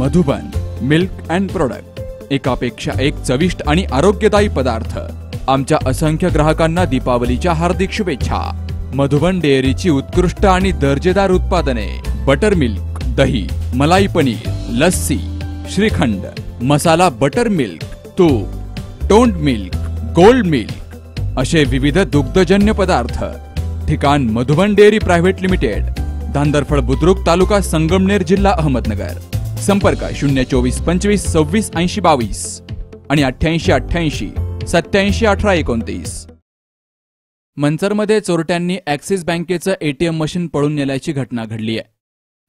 Madhuban milk and product एकापेक्षा एक चविष्ट आणि आरोग्यदायी पदार्थ. आमच्या असंख्य ग्राहकांना दीपावलीच्या हार्दिक शुभेच्छा. मधुबन डेअरीची उत्कृष्ट आणि दर्जेदार उत्पादने बटर मिल्क दही मलाई पनीर लस्सी श्रीखंड मसाला बटर मिल्क तूप टोंड मिल्क गोल्ड मिल्क असे विविध दुग्धजन्य पदार्थ. ठिकाण Madhuban dairy private limited Dhandarphal Budruk taluka Sangamner जिल्हा अहमदनगर. संपर्क शून्य चोवीस पंचवीस सव्वीस ऐंशी बावीस आणि अठ्ठ्याऐंशी अठ्ठ्याऐंशी सत्याऐंशी अठरा एकोणतीस. मंचरमध्ये चोरट्यांनी ॲक्सिस बँकेचं एटीएम मशीन पळून नेल्याची घटना घडली आहे.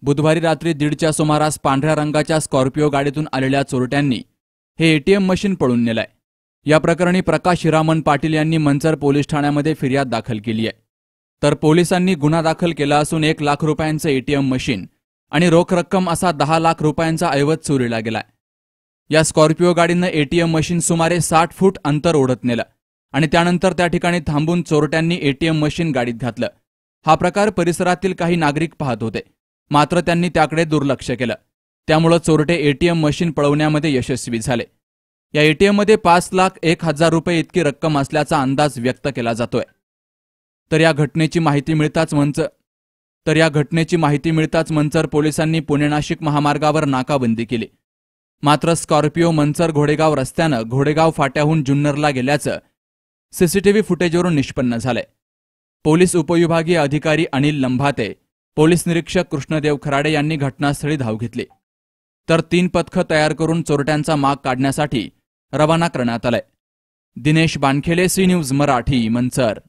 बुधवारी रात्री दीडच्या सुमारास पांढऱ्या रंगाच्या स्कॉर्पिओ गाडीतून आलेल्या चोरट्यांनी हे एटीएम मशीन पळून नेलंय. या प्रकरणी प्रकाश हिरामन पाटील यांनी मंचर पोलीस ठाण्यामध्ये फिर्याद दाखल केली आहे. तर पोलिसांनी गुन्हा दाखल केला असून एक लाख रुपयांचं एटीएम मशीन आणि रोख रक्कम असा दहा लाख रुपयांचा ऐवज चोरीला गेलाय. या स्कॉर्पिओ गाडीनं एटीएम मशीन सुमारे साठ फूट अंतर ओढत नेलं आणि त्यानंतर त्या ठिकाणी थांबून चोरट्यांनी एटीएम मशीन गाडीत घातलं. हा प्रकार परिसरातील काही नागरिक पाहत होते. मात्र त्यांनी त्याकडे दुर्लक्ष केलं. त्यामुळं चोरटे एटीएम मशीन पळवण्यामध्ये यशस्वी झाले. या एटीएममध्ये पाच लाख एक हजार रुपये इतकी रक्कम असल्याचा अंदाज व्यक्त केला जातोय. तर या घटनेची माहिती मिळताच मंच तर या घटनेची माहिती मिळताच मंचर पोलिसांनी पुणे नाशिक महामार्गावर नाकाबंदी केली. मात्र स्कॉर्पिओ मंचर घोडेगाव रस्त्यानं घोडेगाव फाट्याहून जुन्नरला गेल्याचं सीसीटीव्ही फुटेजवरून निष्पन्न झालंय. पोलीस उपविभागीय अधिकारी अनिल लंभाते पोलीस निरीक्षक कृष्णदेव खराडे यांनी घटनास्थळी धाव घेतली. तर तीन पथकं तयार करून चोरट्यांचा माग काढण्यासाठी रवाना करण्यात आलाय. Dinesh Bankhele C news Marathi Manchar